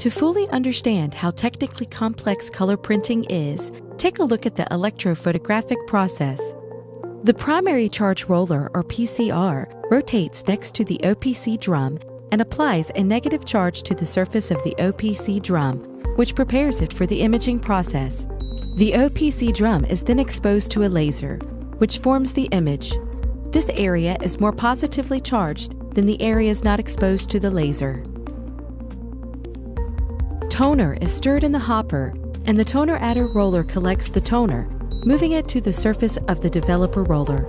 To fully understand how technically complex color printing is, take a look at the electrophotographic process. The primary charge roller, or PCR, rotates next to the OPC drum and applies a negative charge to the surface of the OPC drum, which prepares it for the imaging process. The OPC drum is then exposed to a laser, which forms the image. This area is more positively charged than the areas not exposed to the laser. Toner is stirred in the hopper, and the toner adder roller collects the toner, moving it to the surface of the developer roller.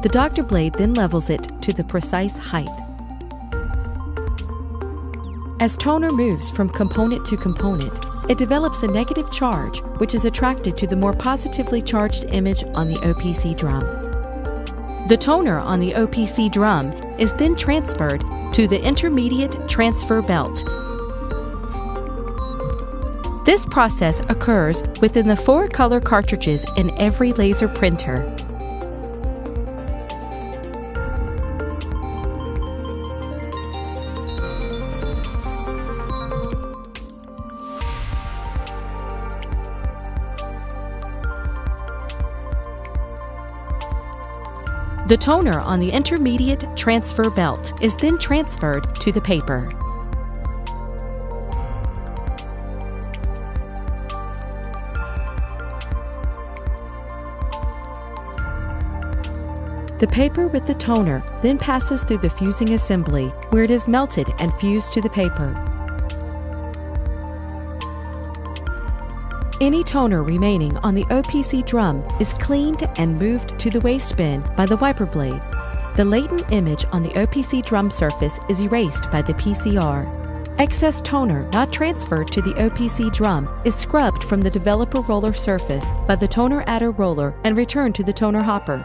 The doctor blade then levels it to the precise height. As toner moves from component to component, it develops a negative charge, which is attracted to the more positively charged image on the OPC drum. The toner on the OPC drum is then transferred to the intermediate transfer belt. This process occurs within the four color cartridges in every laser printer. The toner on the intermediate transfer belt is then transferred to the paper. The paper with the toner then passes through the fusing assembly where it is melted and fused to the paper. Any toner remaining on the OPC drum is cleaned and moved to the waste bin by the wiper blade. The latent image on the OPC drum surface is erased by the PCR. Excess toner not transferred to the OPC drum is scrubbed from the developer roller surface by the toner adder roller and returned to the toner hopper.